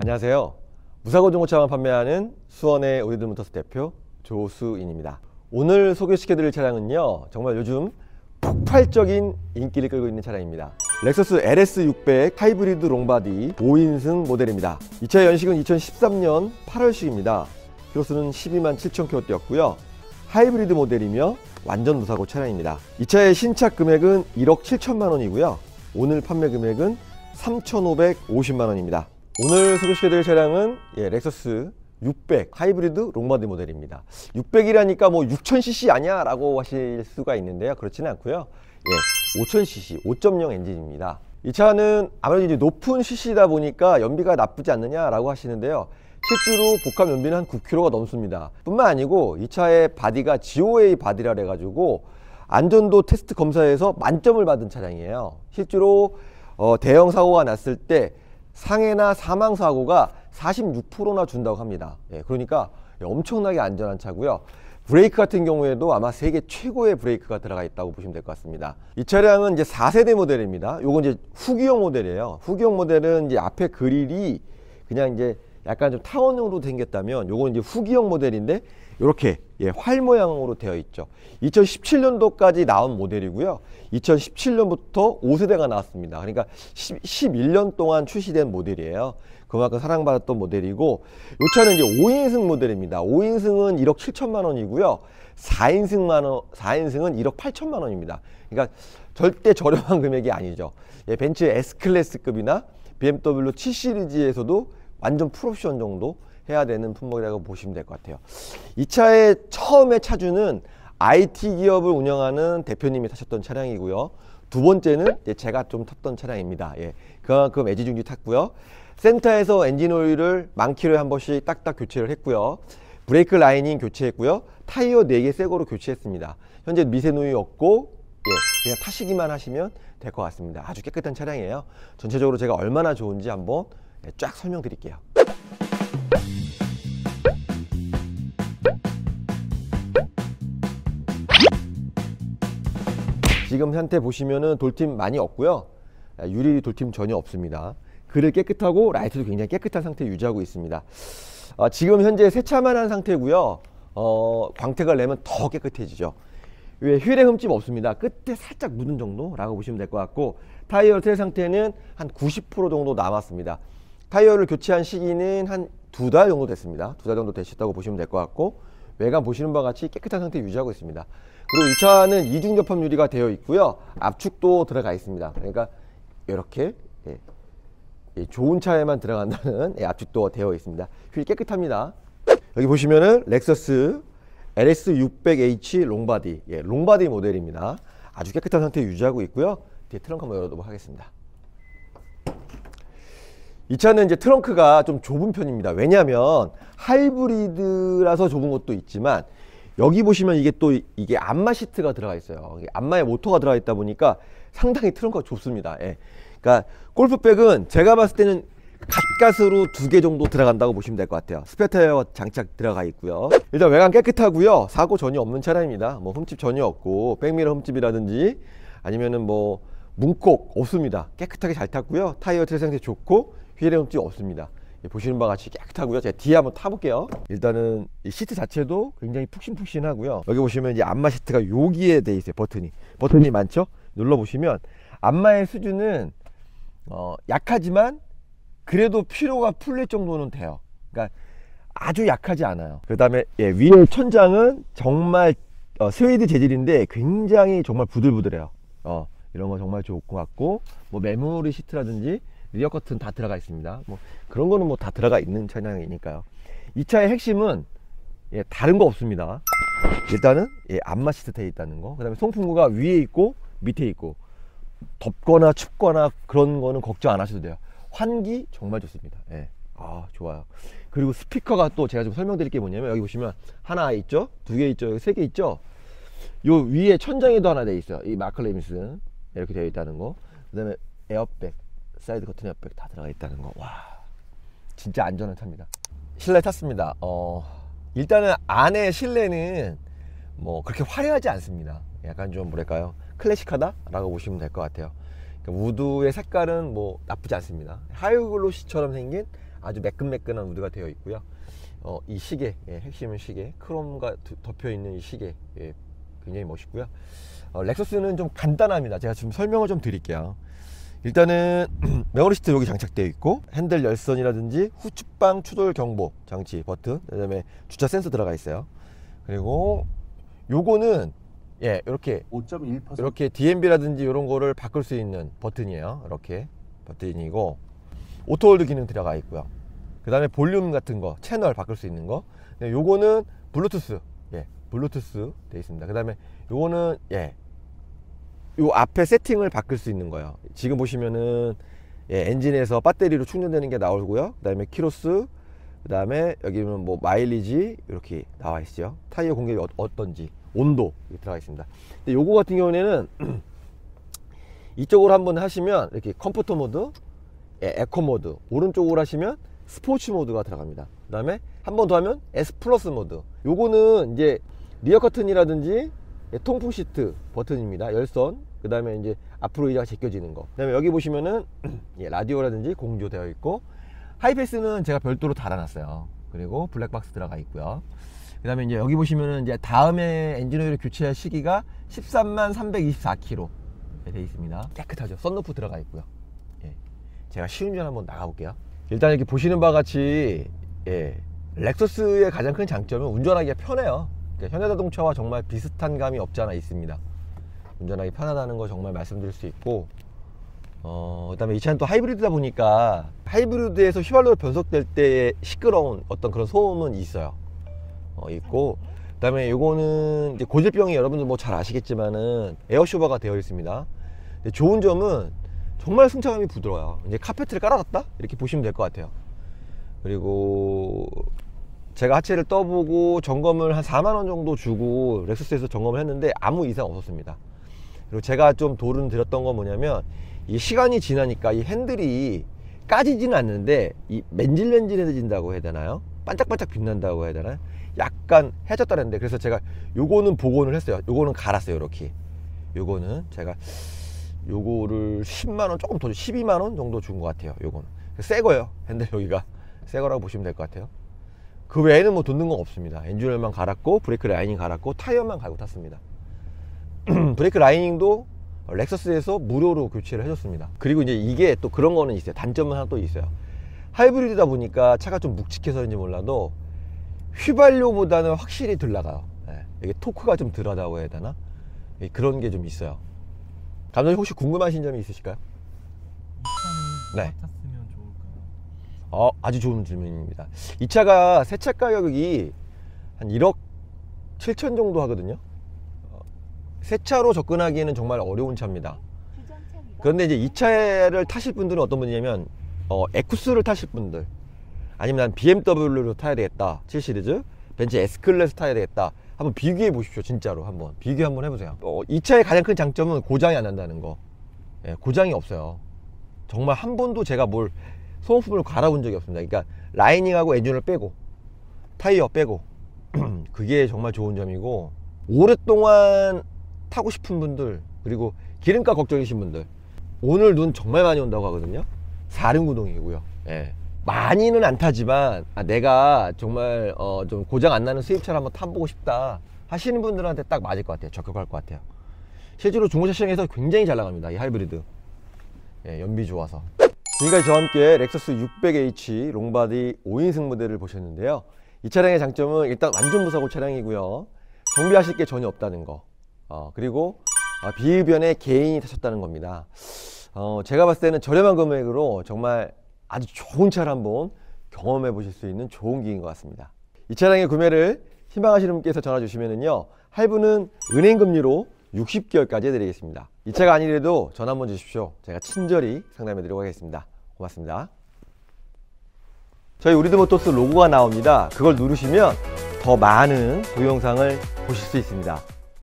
안녕하세요. 무사고 중고차만 판매하는 수원의 오리드모터스 대표 조수인입니다. 오늘 소개시켜드릴 차량은요. 정말 요즘 폭발적인 인기를 끌고 있는 차량입니다. 렉서스 LS600 하이브리드 long body 5인승 모델입니다. 이 차의 연식은 2013년 8월식입니다. 키로수는 12만 7천 킬로 뛰었고요. 하이브리드 모델이며 완전 무사고 차량입니다. 이 차의 신차 금액은 1억 7천만 원이고요. 오늘 판매 금액은 3,550만 원입니다. 오늘 소개시켜드릴 차량은 예, 렉서스 600 하이브리드 long body 모델입니다. 600이라니까 뭐 6000cc 아니야 라고 하실 수가 있는데요. 그렇지는 않고요. 예, 5000cc 5.0 엔진입니다. 이 차는 아무래도 이제 높은 cc다 보니까 연비가 나쁘지 않느냐라고 하시는데요. 실제로 복합 연비는 한 9km가 넘습니다. 뿐만 아니고 이 차의 body가 GOA body라 해가지고 안전도 테스트 검사에서 만점을 받은 차량이에요. 실제로 어, 대형 사고가 났을 때 상해나 사망 사고가 46%나 준다고 합니다. 예, 그러니까 엄청나게 안전한 차고요. 브레이크 같은 경우에도 아마 세계 최고의 브레이크가 들어가 있다고 보시면 될 것 같습니다. 이 차량은 이제 4세대 모델입니다. 요건 이제 후기형 모델이에요. 후기형 모델은 이제 앞에 그릴이 그냥 이제 약간 좀 타원으로 생겼다면 요건 이제 후기형 모델인데 이렇게 예, 활 모양으로 되어 있죠. 2017년도까지 나온 모델이고요. 2017년부터 5세대가 나왔습니다. 그러니까 10, 11년 동안 출시된 모델이에요. 그만큼 사랑받았던 모델이고 이 차는 이제 5인승 모델입니다. 5인승은 1억 7천만 원이고요. 4인승만 원, 4인승은 1억 8천만 원입니다. 그러니까 절대 저렴한 금액이 아니죠. 예, 벤츠 S클래스급이나 BMW 7 시리즈에서도 완전 풀옵션 정도 해야 되는 품목이라고 보시면 될 것 같아요. 이 차의 처음에 차주는 IT 기업을 운영하는 대표님이 타셨던 차량이고요. 두 번째는 제가 좀 탔던 차량입니다. 예, 그만큼 애지중지 탔고요. 센터에서 엔진 오일을 만 킬로에 한 번씩 딱딱 교체를 했고요. 브레이크 라이닝 교체했고요. 타이어 4개 새 거로 교체했습니다. 현재 미세 누유 없고 예, 그냥 타시기만 하시면 될 것 같습니다. 아주 깨끗한 차량이에요. 전체적으로 제가 얼마나 좋은지 한번 예, 쫙 설명드릴게요. 지금 현재 보시면은 돌팀 많이 없고요. 아, 유리 돌팀 전혀 없습니다. 그릴 깨끗하고 라이트도 굉장히 깨끗한 상태 유지하고 있습니다. 어, 지금 현재 세차만 한 상태고요. 어, 광택을 내면 더 깨끗해지죠. 왜 휠에 흠집 없습니다. 끝에 살짝 묻은 정도라고 보시면 될 것 같고 타이어 트레드 상태는 한 90% 정도 남았습니다. 타이어를 교체한 시기는 한 두 달 정도 됐습니다. 두 달 정도 되셨다고 보시면 될 것 같고 외관 보시는 바와 같이 깨끗한 상태 유지하고 있습니다. 그리고 이 차는 이중 접합 유리가 되어 있고요. 압축도어 들어가 있습니다. 그러니까 이렇게 예, 좋은 차에만 들어간다는 예, 압축도어 되어 있습니다. 휠 깨끗합니다. 여기 보시면은 렉서스 LS600H long body 예, long body 모델입니다. 아주 깨끗한 상태 유지하고 있고요. 뒤에 트렁크 한번 열어보도록 하겠습니다. 이 차는 이제 트렁크가 좀 좁은 편입니다. 왜냐하면 하이브리드라서 좁은 것도 있지만 여기 보시면 이게 또 이게 안마 시트가 들어가 있어요. 안마에 모터가 들어가 있다 보니까 상당히 트렁크가 좁습니다. 예. 그러니까 골프백은 제가 봤을 때는 가까스로 두 개 정도 들어간다고 보시면 될 것 같아요. 스페어 타이어 장착 들어가 있고요. 일단 외관 깨끗하고요. 사고 전혀 없는 차량입니다. 뭐 흠집 전혀 없고 백미러 흠집이라든지 아니면은 뭐 문콕 없습니다. 깨끗하게 잘 탔고요. 타이어 상태 좋고 흠집 없습니다. 예, 보시는 바와 같이 깨끗하고요. 제가 뒤에 한번 타볼게요. 일단은 이 시트 자체도 굉장히 푹신푹신하고요. 여기 보시면 이제 안마 시트가 여기에 돼 있어요. 버튼이 버튼이 많죠. 눌러 보시면 안마의 수준은 어, 약하지만 그래도 피로가 풀릴 정도는 돼요. 그러니까 아주 약하지 않아요. 그 다음에 예, 위에 천장은 정말 어, 스웨이드 재질인데 굉장히 정말 부들부들해요. 어, 이런 거 정말 좋을 것 같고 뭐 메모리 시트라든지 rear 커튼 다 들어가 있습니다. 뭐 그런 거는 뭐 다 들어가 있는 차량이니까요. 이 차의 핵심은 예, 다른 거 없습니다. 일단은 예, 안마 시트 되어 있다는 거. 그 다음에 송풍구가 위에 있고 밑에 있고 덥거나 춥거나 그런 거는 걱정 안 하셔도 돼요. 환기 정말 좋습니다. 예. 아, 좋아요. 그리고 스피커가 또 제가 좀 설명드릴 게 뭐냐면 여기 보시면 하나 있죠? 두 개 있죠? 세 개 있죠? 요 위에 천장에도 하나 돼 있어요. 이 Mark Levinson 이렇게 되어 있다는 거. 그다음에 에어백, 사이드 커튼 에어백 다 들어가 있다는 거. 와. 진짜 안전한 차입니다. 실내 탔습니다. 어, 일단은 안에 실내는 뭐 그렇게 화려하지 않습니다. 약간 좀 뭐랄까요 클래식하다라고 보시면 될 것 같아요. 그러니까 우드의 색깔은 뭐 나쁘지 않습니다. high glossy처럼 생긴 아주 매끈매끈한 우드가 되어 있고요. 어, 이 시계 예, 핵심은 시계 크롬과 두- 덮여 있는 이 시계 예, 굉장히 멋있고요. 어, 렉서스는 좀 간단합니다. 제가 좀 설명을 좀 드릴게요. 일단은 메모리 시트 여기 장착되어 있고 핸들 열선이라든지 후측방 추돌 경보 장치 버튼 그다음에 주차 센서 들어가 있어요. 그리고 요거는 예 이렇게 5.1% 이렇게 DMB라든지 이런 거를 바꿀 수 있는 버튼이에요. 이렇게 버튼이고 auto hold 기능 들어가 있고요. 그 다음에 볼륨 같은 거 채널 바꿀 수 있는 거 네, 요거는 블루투스 예 블루투스 돼 있습니다. 그 다음에 요거는 예 요 앞에 세팅을 바꿀 수 있는 거예요. 지금 보시면은 예, 엔진에서 배터리로 충전되는 게 나오고요. 그 다음에 키로수 그 다음에 여기는 뭐 마일리지 이렇게 나와 있죠. 타이어 공기압이 어, 어떤지 온도 들어가 있습니다. 근데 요거 같은 경우에는 이쪽으로 한번 하시면 이렇게 comfort 모드, 예, 에코 모드, 오른쪽으로 하시면 스포츠 모드가 들어갑니다. 그 다음에 한 번 더 하면 S 플러스 모드. 요거는 이제 rear 커튼이라든지 예, 통풍 시트 버튼입니다. 열선. 그 다음에 이제 앞으로 의자가 제껴지는 거. 그 다음에 여기 보시면은 예, 라디오라든지 공조 되어 있고 하이패스는 제가 별도로 달아놨어요. 그리고 블랙박스 들어가 있고요. 그 다음에 이제 여기 보시면은 이제 다음에 엔진오일을 교체할 시기가 13만 324km 되어 있습니다. 깨끗하죠. 썬루프 들어가 있고요. 예. 제가 시운전 한번 나가볼게요. 일단 이렇게 보시는 바와 같이 예. 렉서스의 가장 큰 장점은 운전하기가 편해요. 그러니까 현대자동차와 정말 비슷한 감이 없지 않아 있습니다. 운전하기 편하다는 거 정말 말씀드릴 수 있고 어, 그다음에 이 차는 또 하이브리드다 보니까 하이브리드에서 휘발유로 변속될 때 시끄러운 어떤 그런 소음은 있어요. 어, 있고 그다음에 요거는 이제 고질병이 여러분들 뭐 잘 아시겠지만은 에어쇼버가 되어 있습니다. 좋은 점은 정말 승차감이 부드러워요. 이제 카페트를 깔아놨다 이렇게 보시면 될 것 같아요. 그리고 제가 하체를 떠보고 점검을 한 4만 원 정도 주고 렉서스에서 점검을 했는데 아무 이상 없었습니다. 그리고 제가 좀 도른 드렸던 건 뭐냐면 이 시간이 지나니까 이 핸들이 까지지는 않는데 이 맨질맨질해진다고 해야 되나요? 반짝반짝 빛난다고 해야 되나요? 약간 해졌었는데 그래서 제가 요거는 복원을 했어요. 요거는 갈았어요. 이렇게. 요거는 제가 요거를 10만 원 조금 더 12만 원 정도 준 것 같아요. 요거는 새 거예요. 핸들 여기가 새 거라고 보시면 될 것 같아요. 그 외에는 뭐 돈 든 건 없습니다. 엔진오일만 갈았고 브레이크 라이닝 갈았고 타이어만 갈고 탔습니다. 브레이크 라이닝도 렉서스에서 무료로 교체를 해줬습니다. 그리고 이제 이게 또 그런 거는 있어요. 단점은 하나 또 있어요. 하이브리드다 보니까 차가 좀 묵직해서인지 몰라도 휘발유보다는 확실히 덜 나가요. 예, 이게 토크가 좀 덜하다고 해야 되나? 예, 그런 게 좀 있어요. 감독님 혹시 궁금하신 점이 있으실까요? 이 네. 차는 누가 탔으면 좋을까요? 어, 아주 좋은 질문입니다. 이 차가 새 차 가격이 한 1억 7천 정도 하거든요. 어, 새 차로 접근하기에는 정말 어려운 차입니다. 그런데 이제 이 차를 타실 분들은 어떤 분이냐면 어, 에쿠스를 타실 분들. 아니면 난 BMW를 타야 되겠다. 7 시리즈. 벤츠 S 클래스 타야 되겠다. 한번 비교해 보십시오 진짜로 한번. 비교 한번 해보세요. 어, 이 차의 가장 큰 장점은 고장이 안 난다는 거. 예, 고장이 없어요. 정말 한 번도 제가 뭘 소모품을 갈아본 적이 없습니다. 그러니까 라이닝하고 엔진을 빼고 타이어 빼고. 그게 정말 좋은 점이고 오랫동안 타고 싶은 분들 그리고 기름값 걱정이신 분들 오늘 눈 정말 많이 온다고 하거든요. 사륜구동이고요. 예. 많이는 안 타지만 아, 내가 정말 어, 좀 고장 안 나는 수입차를 한번 타보고 싶다 하시는 분들한테 딱 맞을 것 같아요. 적합할 것 같아요. 실제로 중고차 시장에서 굉장히 잘 나갑니다. 이 하이브리드. 예, 연비 좋아서 지금까지 저와 함께 렉서스 600H long body 5인승 모델을 보셨는데요. 이 차량의 장점은 일단 완전 무사고 차량이고요. 정비하실 게 전혀 없다는 거. 어, 그리고 어, 비흡연에 개인이 타셨다는 겁니다. 어, 제가 봤을 때는 저렴한 금액으로 정말 아주 좋은 차를 한번 경험해 보실 수 있는 좋은 기회인 것 같습니다. 이 차량의 구매를 희망하시는 분께서 전화 주시면은요, 할부는 은행 금리로 60개월까지 해드리겠습니다. 이 차가 아니래도 전화 한번 주십시오. 제가 친절히 상담해 드리도록 하겠습니다. 고맙습니다. 저희 우리드모토스 로고가 나옵니다. 그걸 누르시면 더 많은 동영상을 보실 수 있습니다.